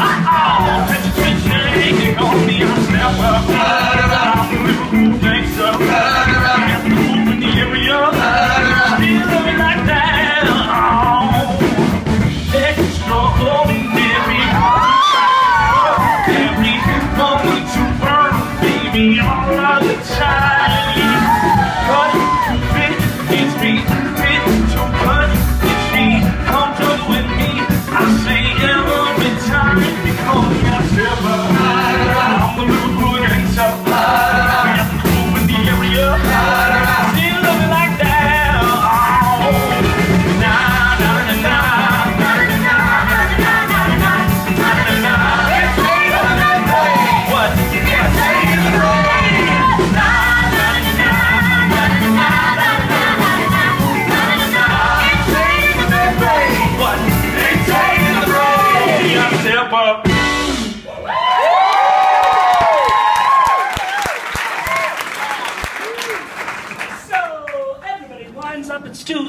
¡Ah! clap up. so everybody winds up, it's Tuesday.